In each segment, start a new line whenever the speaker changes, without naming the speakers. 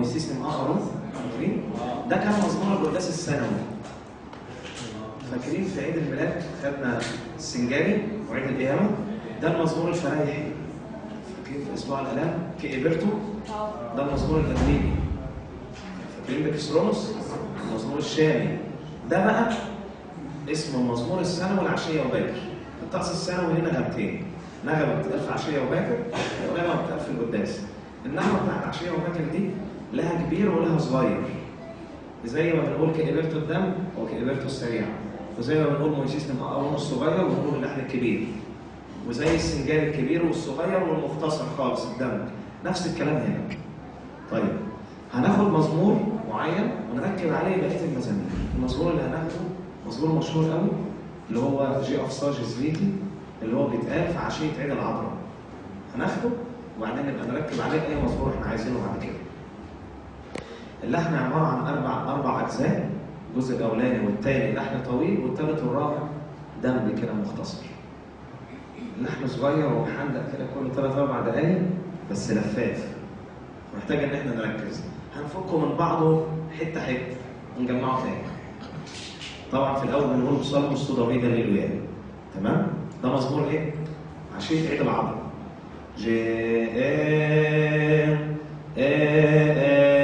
مويسيس آخرون فاكرين؟ ده كان مزمور القداس الثانوي فاكرين في عيد الميلاد خدنا السنجاري وعيد القيامة؟ ده المزمور الفرايحي فاكرين في أسبوع الآلام؟ كإبرتو ده المزمور الأدريبي فاكرين بكسرونوس المزمور الشامي. ده بقى اسمه المزمور الثانوي العشية وباكر. الطقس الثانوي هنا غمتين نغمة بتتقال في عشية وباكر ونغمة بتتقال في القداس. النغمة بتاعت عشية وباكر دي لها كبير ولها صغير. زي ما بنقول كإبرتو الدم وكإبرتو السريع. وزي ما بنقول مويسيس نمقرون الصغير ونقول اللحن الكبير. وزي السنجال الكبير والصغير والمختصر خالص الدم. نفس الكلام هنا. طيب هناخد مزمور معين ونركب عليه بقية المزامير. المزمور اللي هناخده مزمور مشهور قوي اللي هو جي افصاج زفيتي اللي هو بيتقال في عشية عيد العذراء هناخده وبعدين نبقى نركب عليه أي مزمور إحنا عايزينه بعد كده. اللحن عبارة عن أربع أربع أجزاء الجزء الأولاني والثاني لحن طويل والثالث والرابع دمج كده مختصر. اللحن صغير ومحندق كده كل ثلاث أربع دقايق بس لفاف. محتاج إن إحنا نركز. هنفكه من بعضه حتة حتة. ونجمعه تاني. طبعا في الأول بنقول بصلاه الصدوي ده ليلويا تمام؟ ده مزمور إيه؟ عشيه عيد العذراء جي ده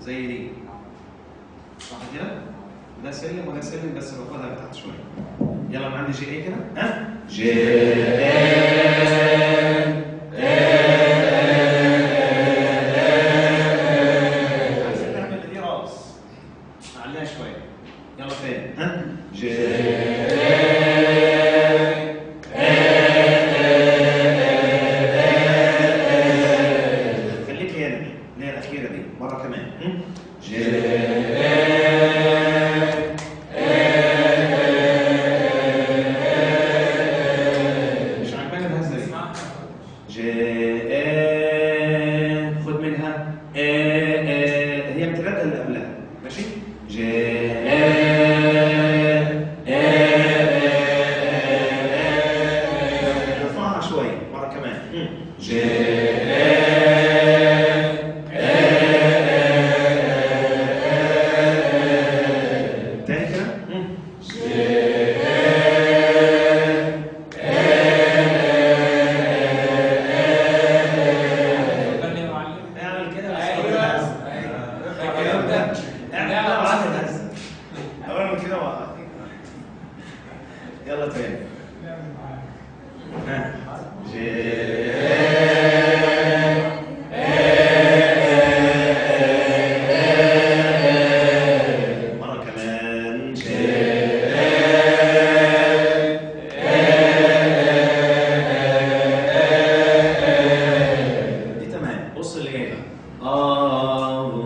زي دي صح كده؟ ده سلم وده سلم بس باخدها لتحت شوية. يلا أنا عندي جي إيه كده؟ ها؟ جي عايزين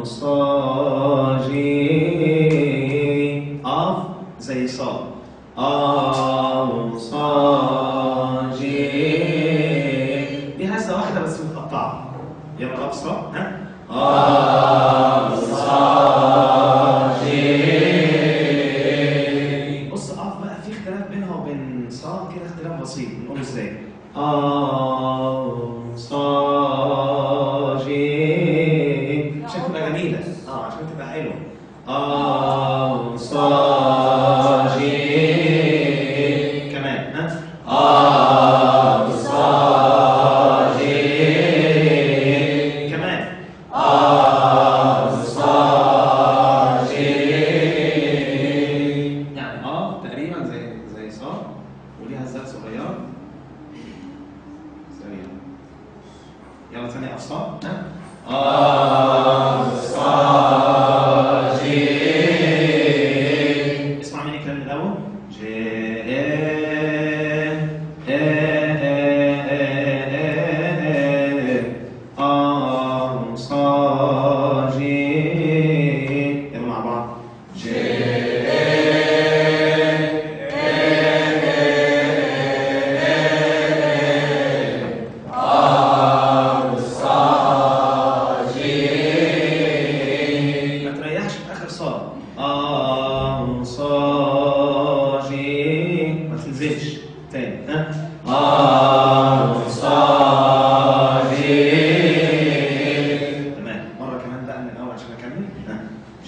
صاغرين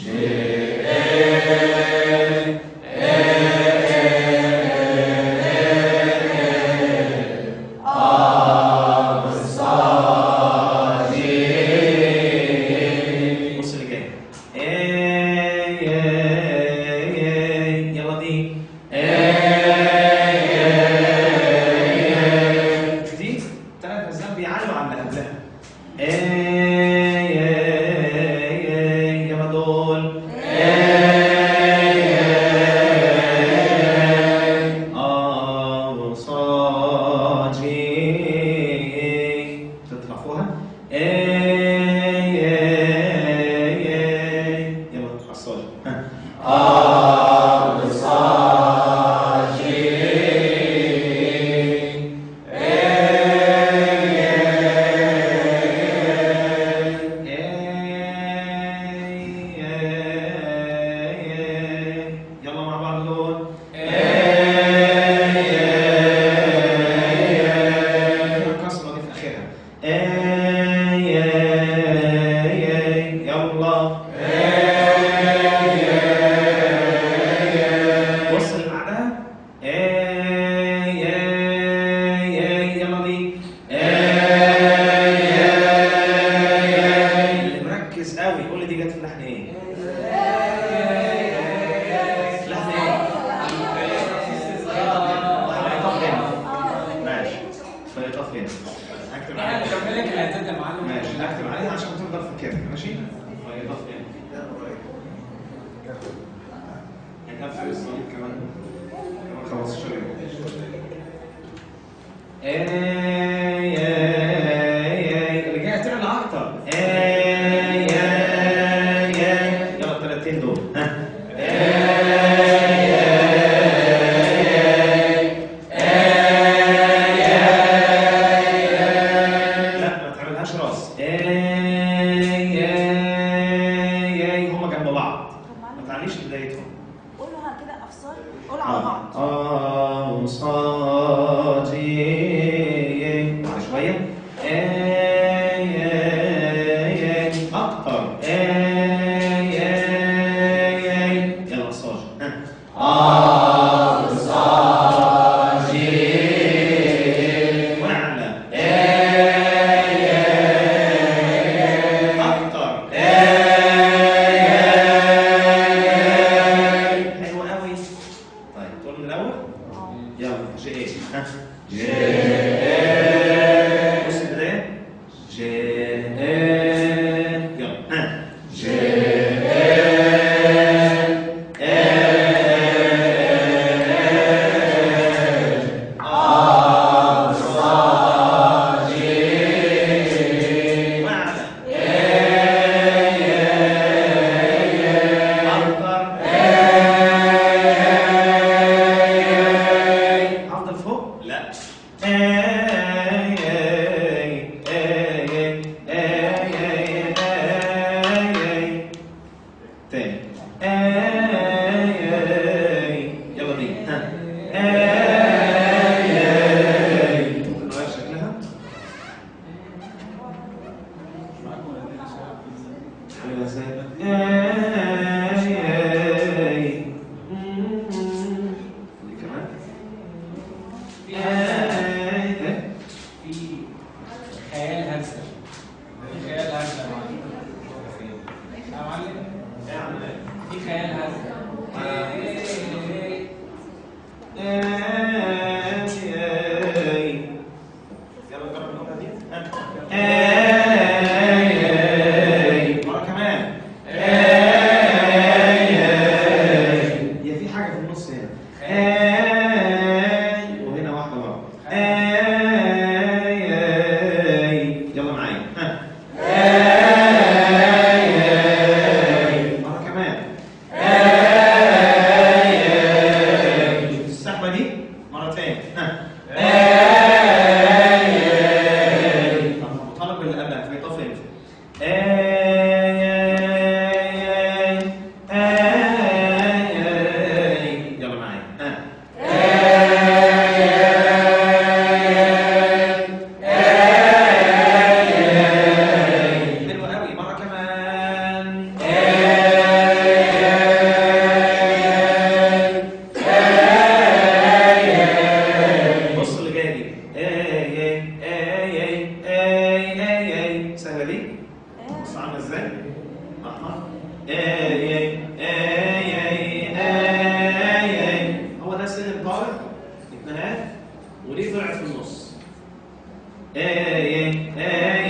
ها هنقفل الصليب كمان 15 يوم حاره يبقى أنا وليه طلعت في النص؟
إيه
إيه
إيه إيه,
إيه،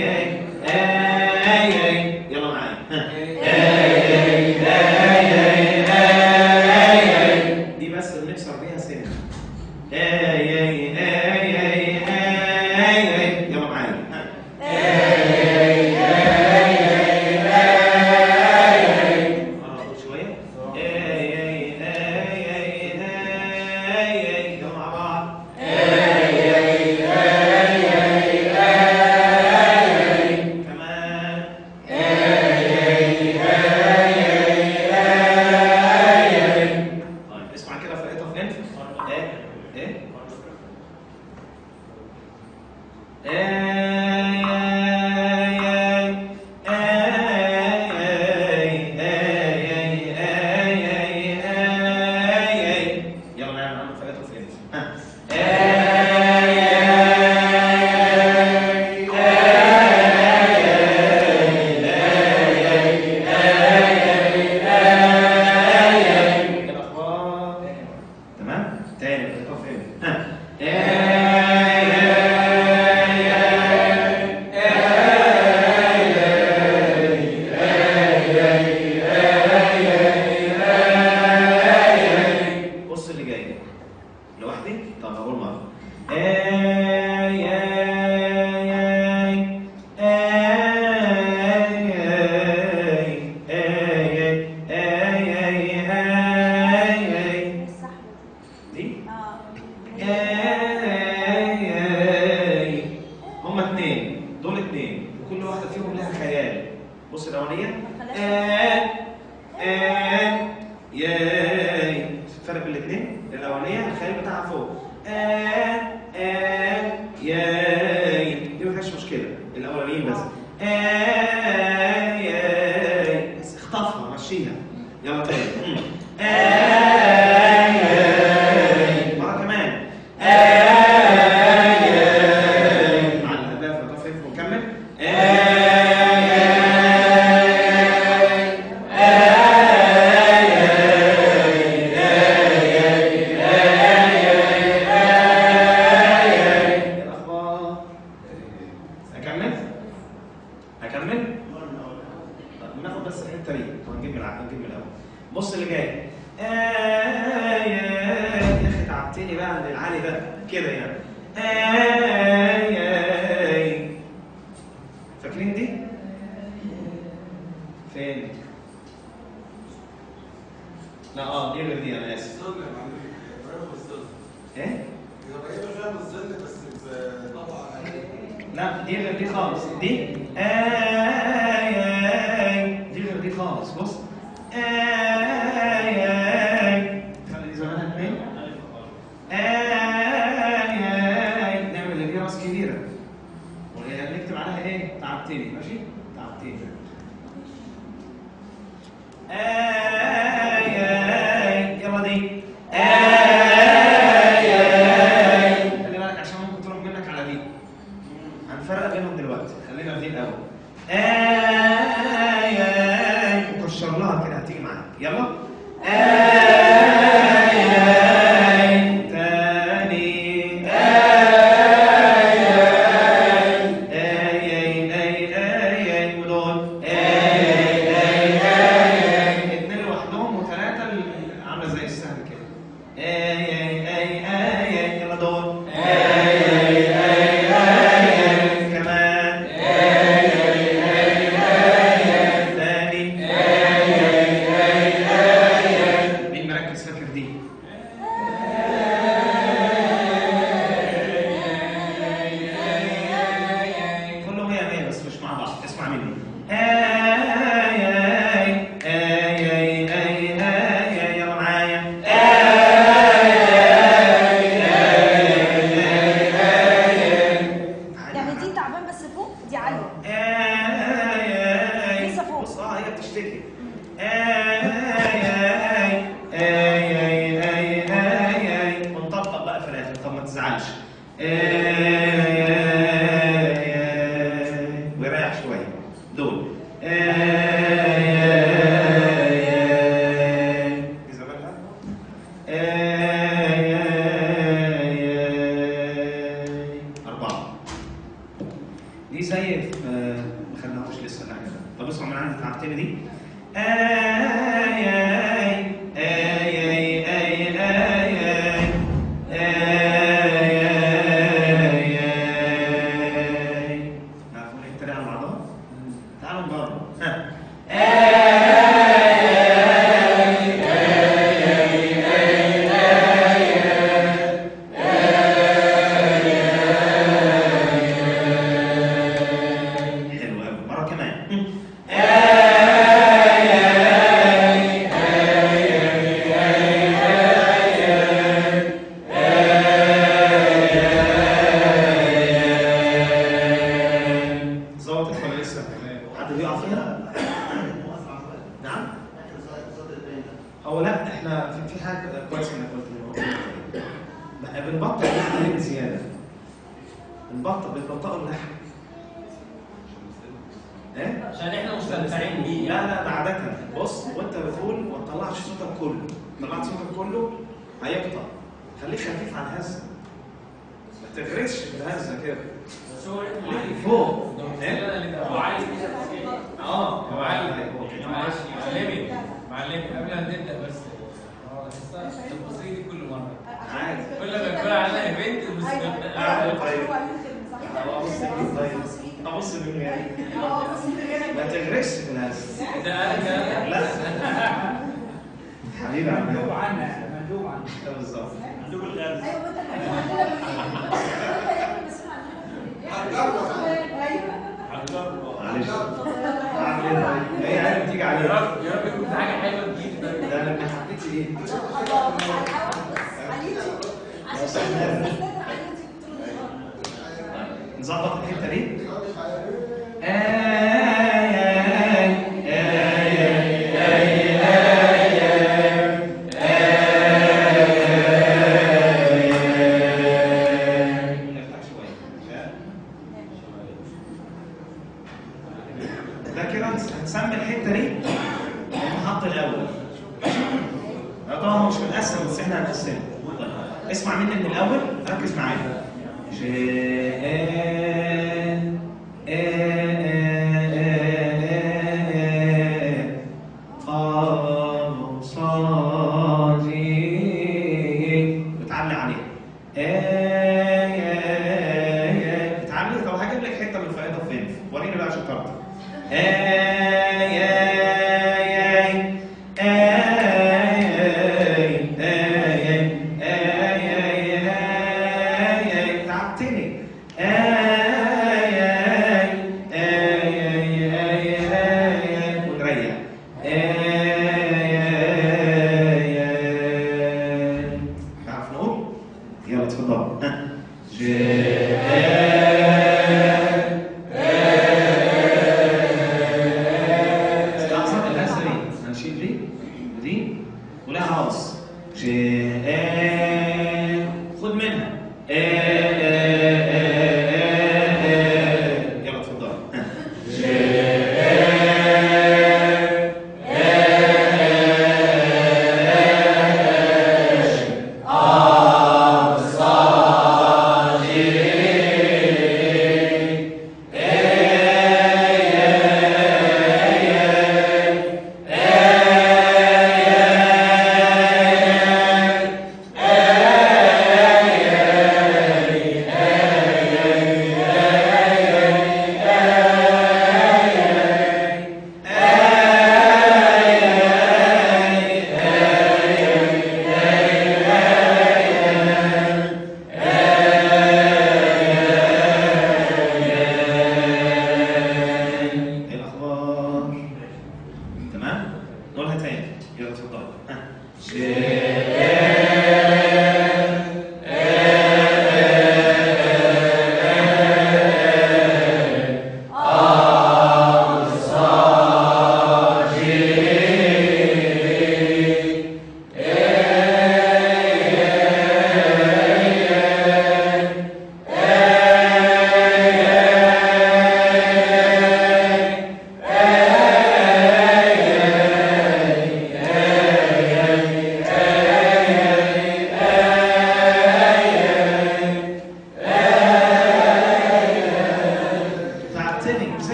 هما اتنين دول اتنين وكل واحدة فيهم لها خيال. بص الأولانية. هنفرق بينهم دلوقتي. خلينا دي الأول. آي ready? And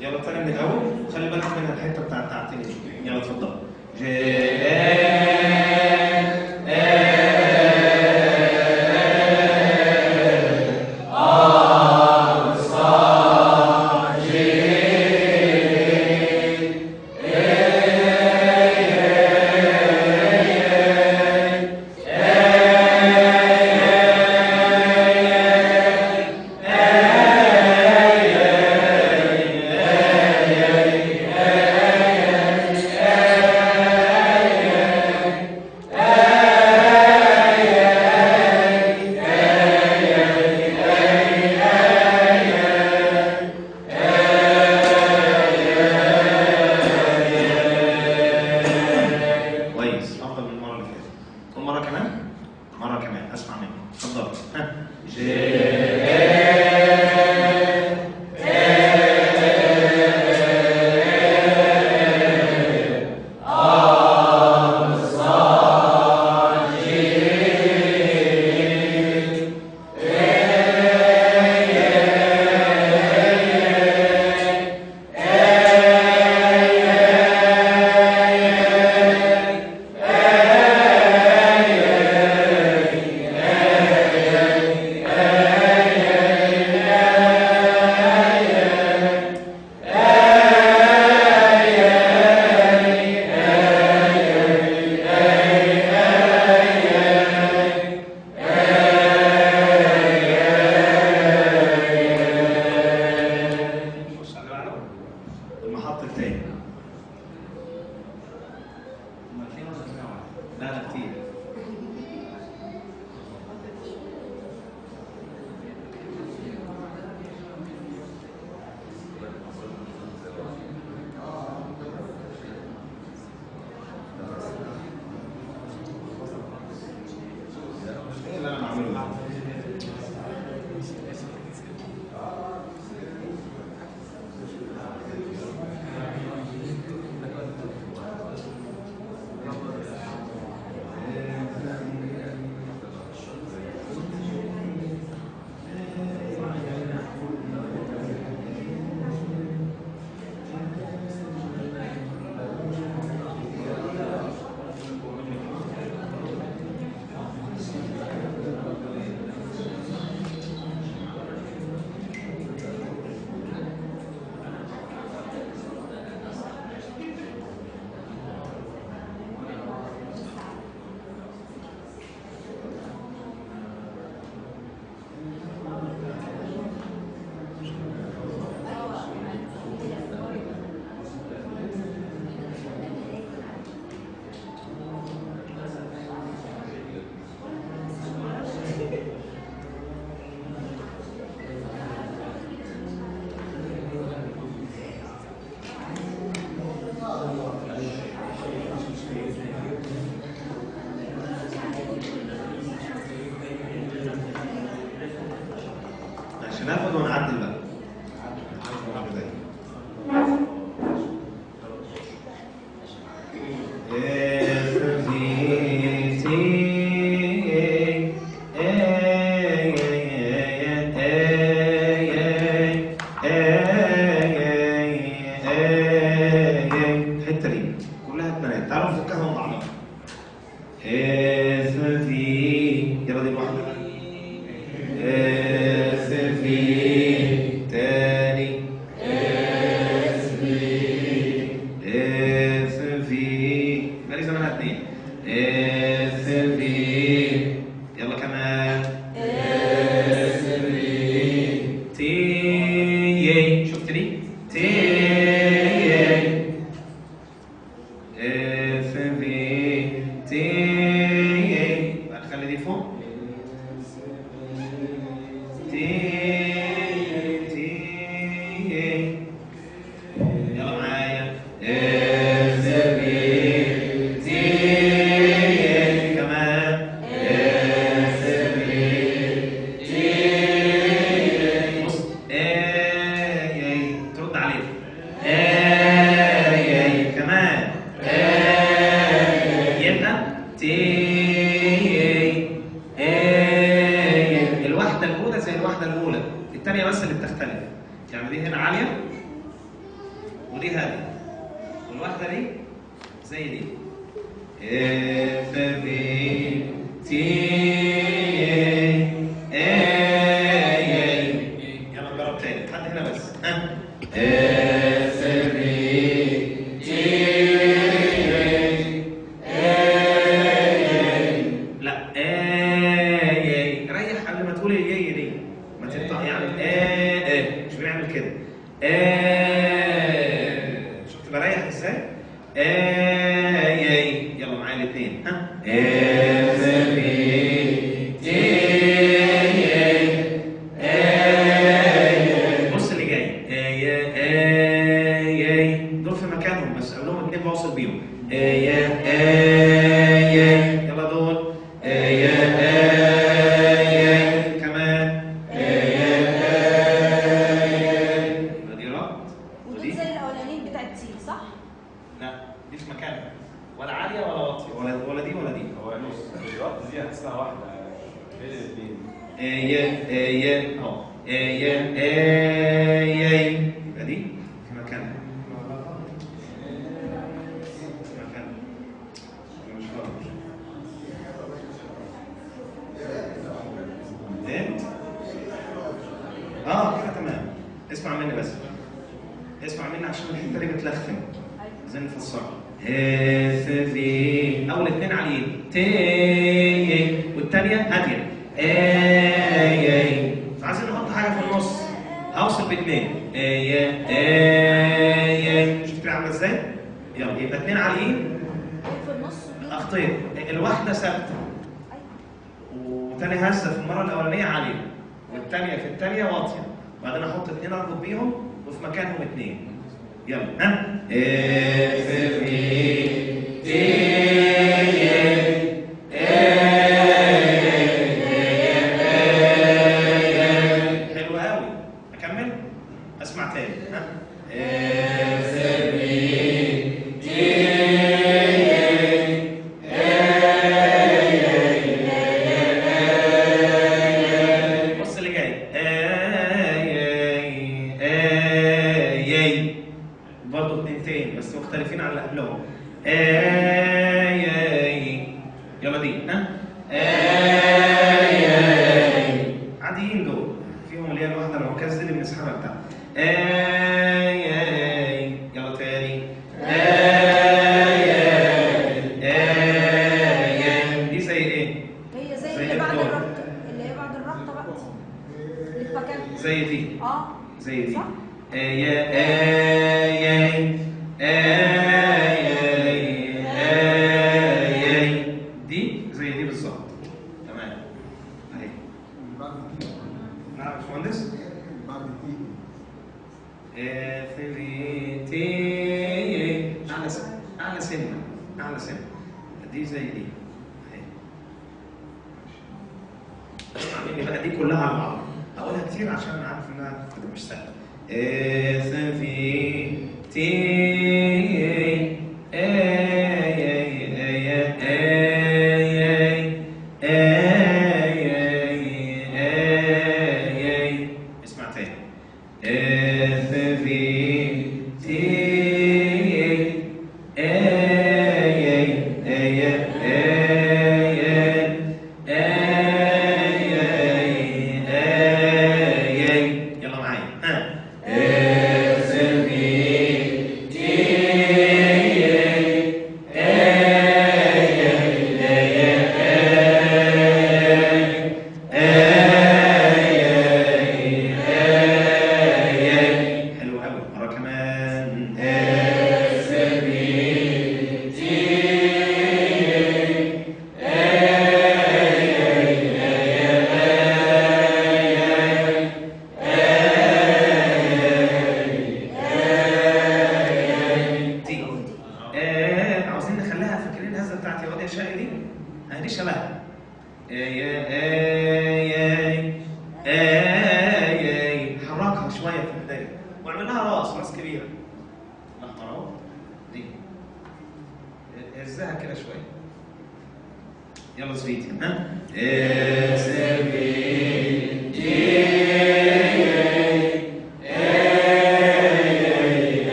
يلا طلع من الأول. خلي بالك من الحتة بتاعت تعطيني. يلا اتفضل جاي. هناخد ونعدل بقى الثانية في الثانية واطية. وبعدين أحط اثنين اربط بيهم وفي مكانهم اثنين يلا. ها؟ Ese día.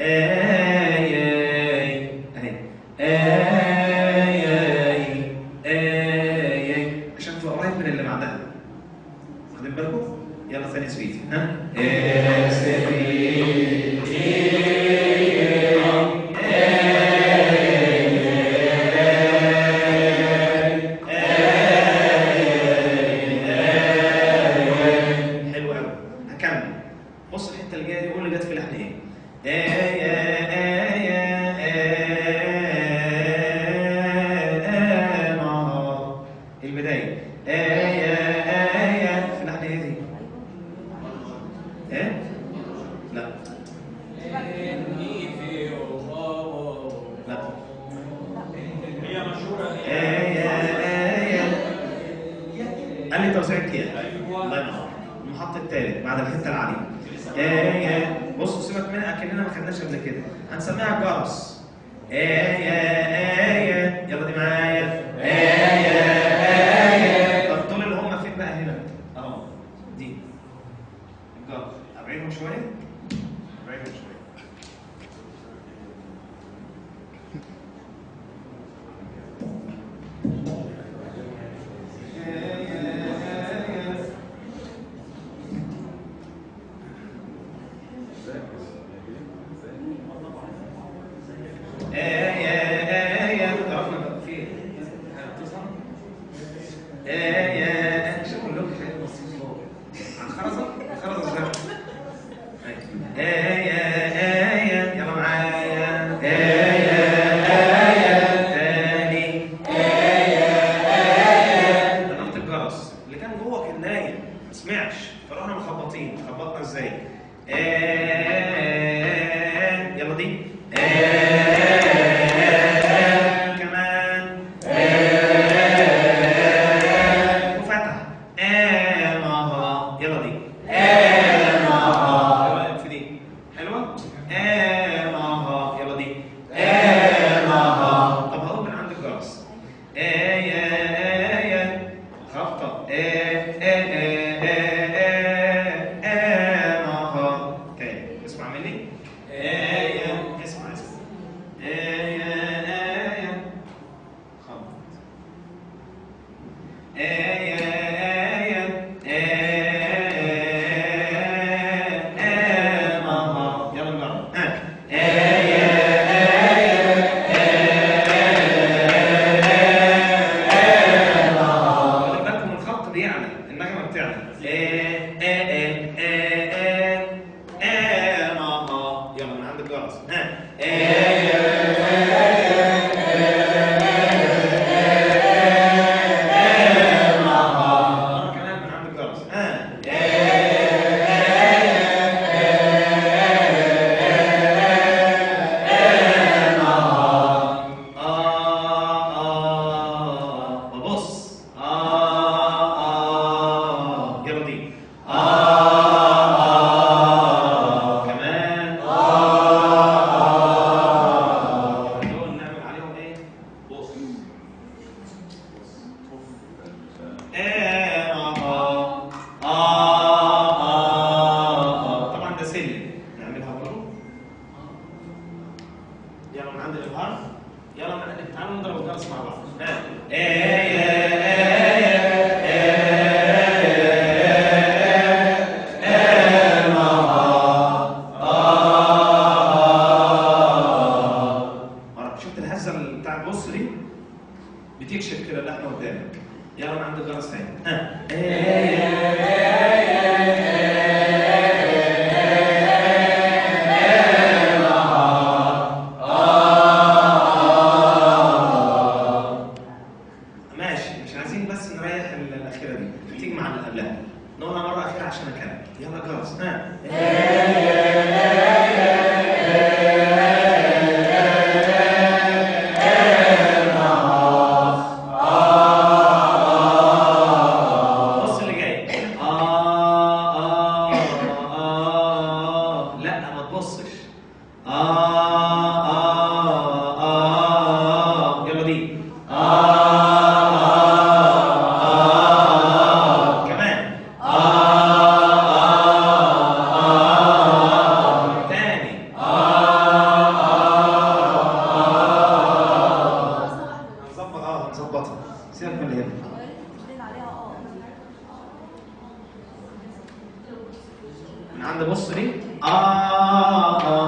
شوية من اليد من عند بص دي. آه آه.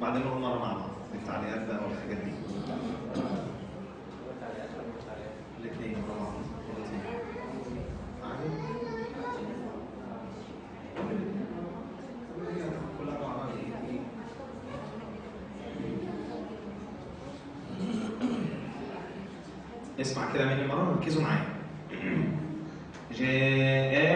بعدين اول مرة مع بعض التعليقات بقى والحاجات دي. اسمع كده مني مرة ركزوا معايا. جاء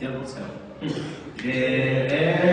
Deus do céu. É, é...